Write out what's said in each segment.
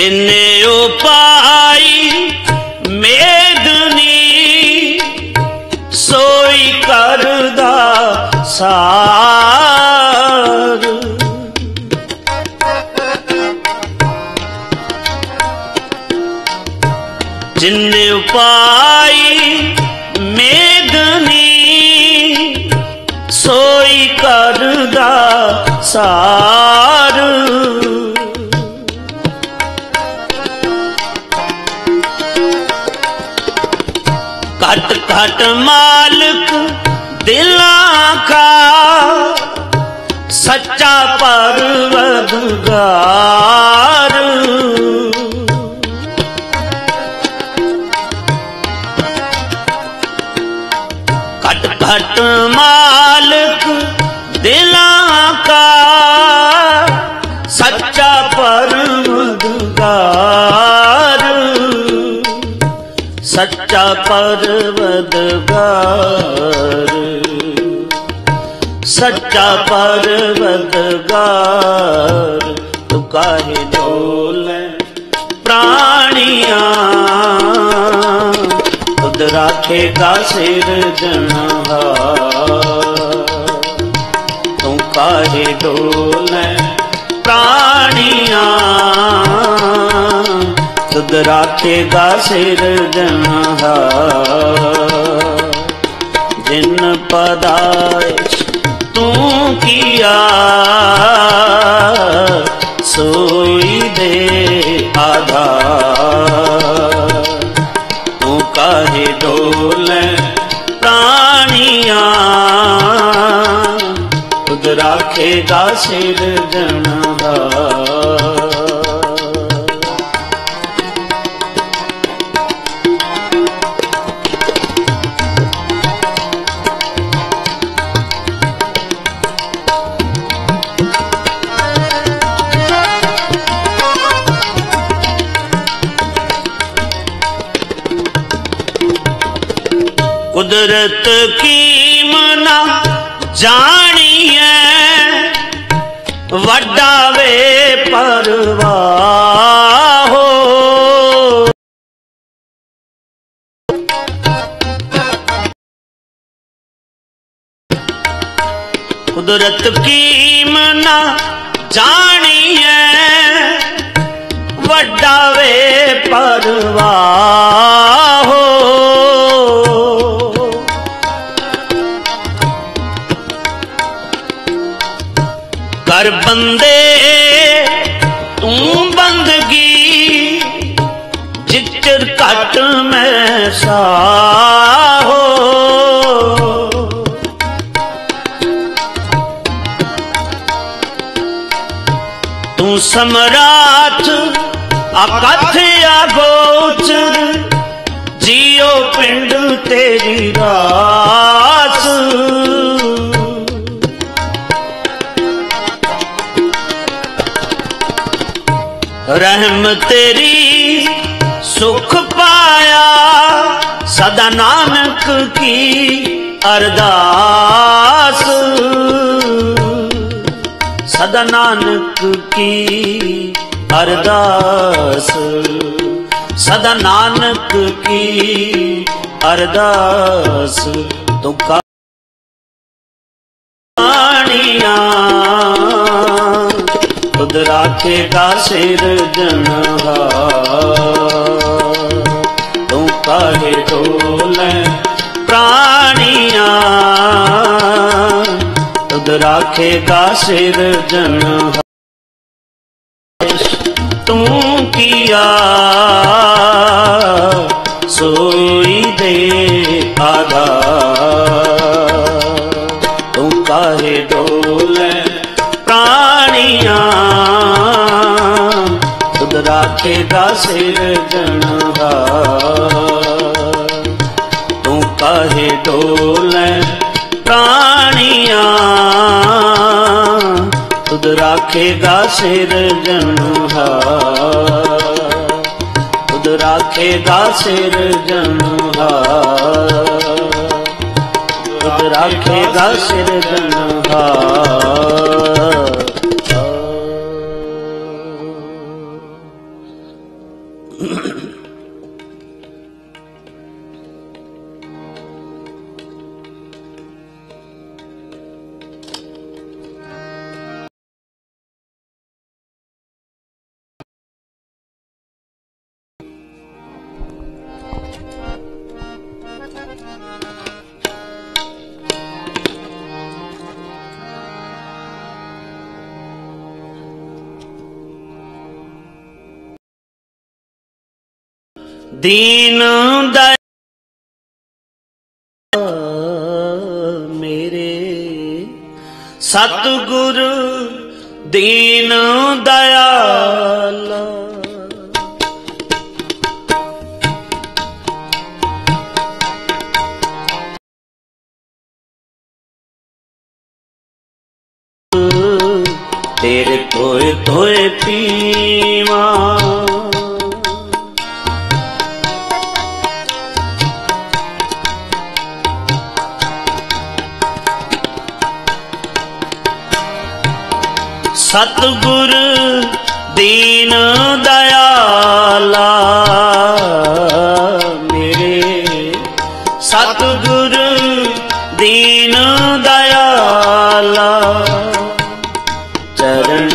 ਜਿਨੇ ਉਪਾਈ ਮੇਦਨੀ ਸੋਈ ਕਰਦਾ ਸਾਰ। ਜਿਨੇ ਉਪਾਈ ਮੇਦਨੀ ਸੋਈ ਕਰਦਾ ਸਾਰ। घट मालक दिला का सच्चा परवदगार। कट घट मालक दिला का सच्चा पर सच्चा परवदगार सच्चा पर्वतगार तू काहे डोल प्राणिया? खुद राखेगा सिर जना तू काहे डोल प्राणिया? राखेगा सिर जहाँ जिन पदाइश तू किया, सोई दे आधा तू काहे डोल प्राणिया? खुद राखेगा सिर जनहा कुदरत की मना जानी है वड्डा वे परवाहो। कुदरत की मना जानी है वड्डा वे परवा कर बंदे तू बंदगी, ज़िक्र कट में सा हो। तू सम्राट अकथ अगोचर जियो पिंड तेरी रास। रहम तेरी सुख पाया, सदा नानक की अरदास। सदा नानक की अरदास। सदा नानक की अरदास। तुका खुद राखेगा सिरजनहार तू कहे डोल प्राणिया? खुद राखेगा सिरजनहार तू किया? सोई दे तेरा सिर जनहार तू काहे डोल प्राणिया? तुद राखेगा सिर जनहार तुद राखेगा सिर जनहार तुद राखेगा सिर जनहार ਦੀਨ ਦਇਆ ਮੇਰੇ ਸਤਿਗੁਰ ਦੀਨ ਦਇਆਲਾ। ਤੇਰੇ ਧੋਏ ਧੋਏ ਪੀਵਾ। सतगुर दीन दयाला, मेरे सतगुर दीन दयाला। चरण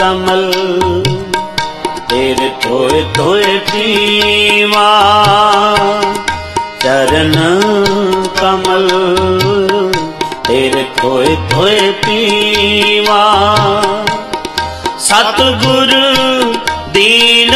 कमल तेरे थोए थोए पीवा चरण कमल थोए थोए पीवा। सतगुर दीन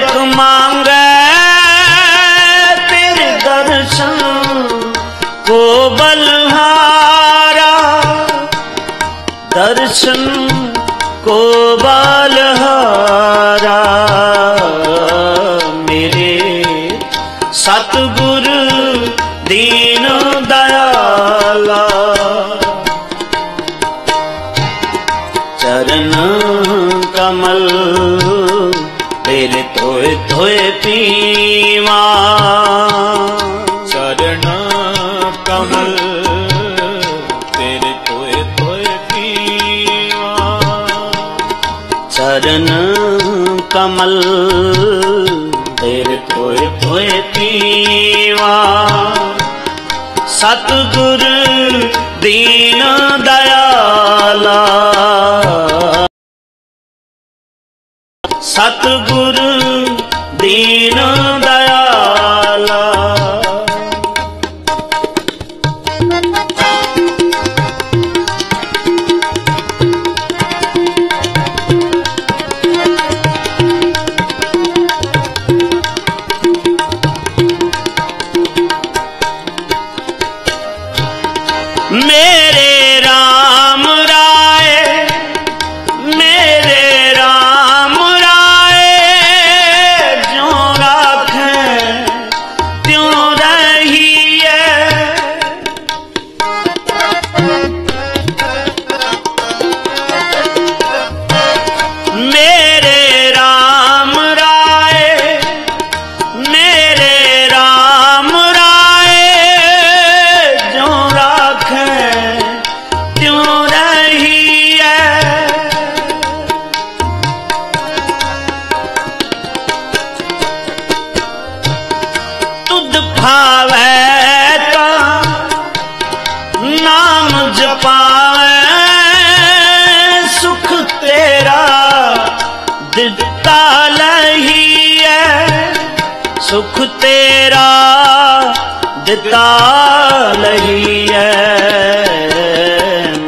गर मांग तेरे दर्शन को बलहारा दर्शन को बल ਤੇਰੇ ਧੋਏ ਧੋਏ ਪੀਵਾ। ਚਰਨ ਕਮਲ ਤੇਰੇ ਧੋਏ ਧੋਏ ਪੀਵਾ। ਚਰਨ ਕਮਲ ਤੇਰੇ ਧੋਏ ਧੋਏ ਪੀਵਾ। ਸਤਿਗੁਰ ਦੀਨ ਦਇਆਲਾ सतगुरु दीना ਤੁਧ ਤਾਂ ਨਾਮ ਜਪਾਵੈ, ਸੁਖ ਤੇਰਾ ਦਿੱਤਾ ਲਹੀਐ। ਸੁਖ ਤੇਰਾ ਦਿੱਤਾ ਲਹੀਐ।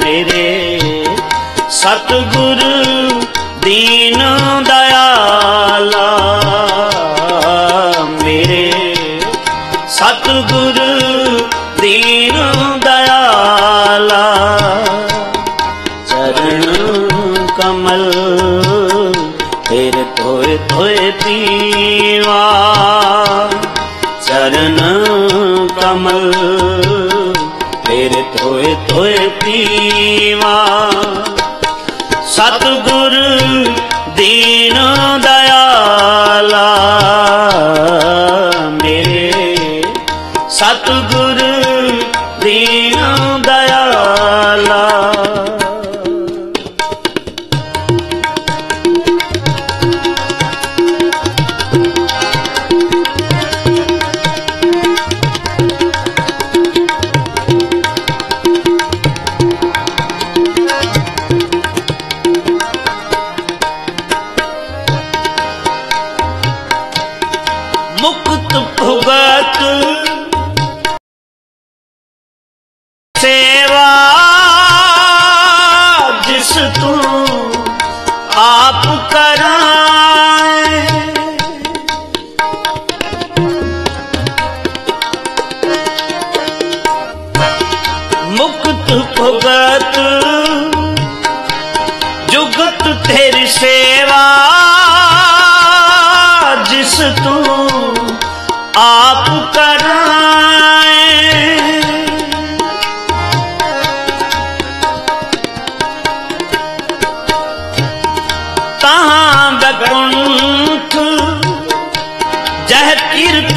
ਮੇਰੇ ਸਤਿਗੁਰ ਦੀਨ ਦਾ सतगुरु दीन दयाला चरण कमल फिर धोए धोए पीवा चरण कमल सतगुर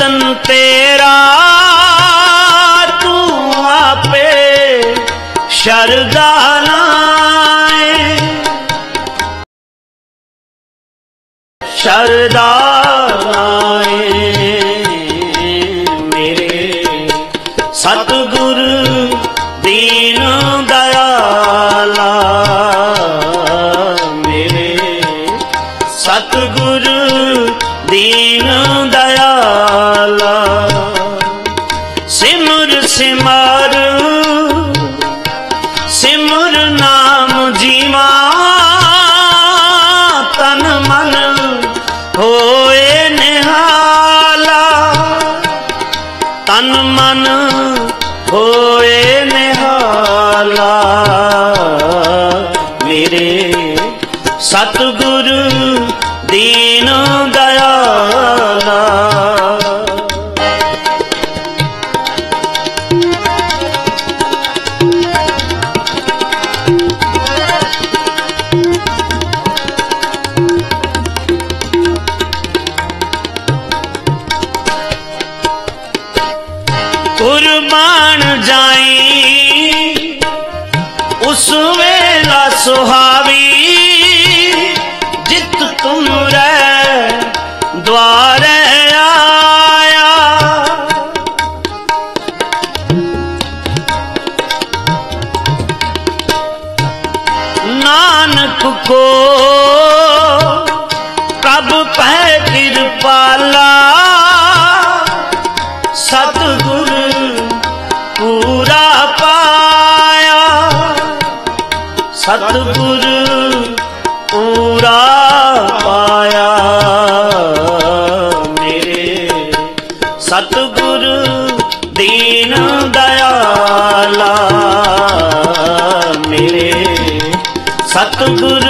कीर्तन तेरा तू आपे शरदानाए शरदानाए मेरे सतगुर दीन Oh! 说话。सतगुर पूरा पाया मेरे सतगुर दीन दयाला मेरे सतगुर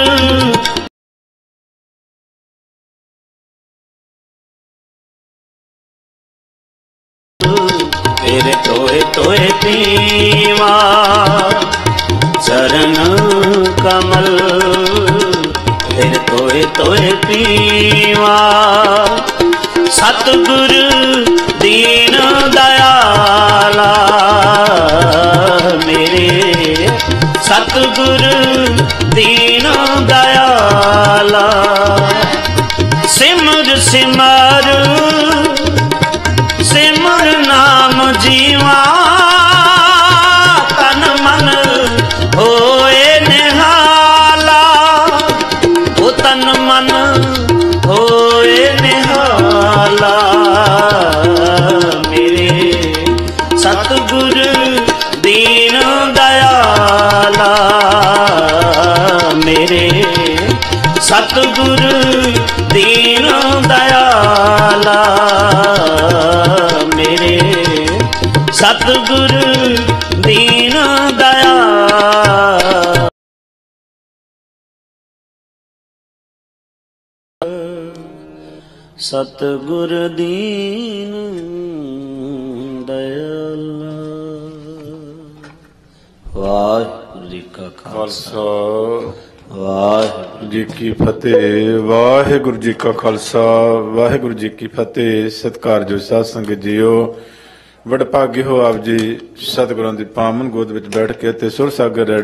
तोए तोए पीवा सतगुर दीन दयाला मेरे सतगुर दीन दयाला सिमर सिमर सिमर नाम ਸਤਗੁਰ ਦੀਨ ਦਇਆਲਾ ਮੇਰੇ ਸਤਗੁਰ ਦੀਨ ਦਇਆ ਸਤਗੁਰ ਦੀਨ ਦਇਆਲਾ ਵਾਹਿਗੁਰੂ ਜੀ ਕਾ ਵਾਹਿਗੁਰੂ ਜੀ ਕੀ ਫਤਿਹ, ਵਾਹਿਗੁਰੂ ਜੀ ਕਾ ਖਾਲਸਾ, ਵਾਹਿਗੁਰੂ ਜੀ ਕੀ ਫਤਿਹ। ਸਤਿਕਾਰਯੋਗ ਸਾਧ ਸੰਗਤ ਜੀਓ ਵਡਭਾਗੇ ਹੋ ਆਪ ਜੀ ਸਤਿਗੁਰਾਂ ਦੀ ਪਾਵਨ ਗੋਦ ਵਿੱਚ ਬੈਠ ਕੇ ਤੇ ਸੁਰ ਸਾਗਰ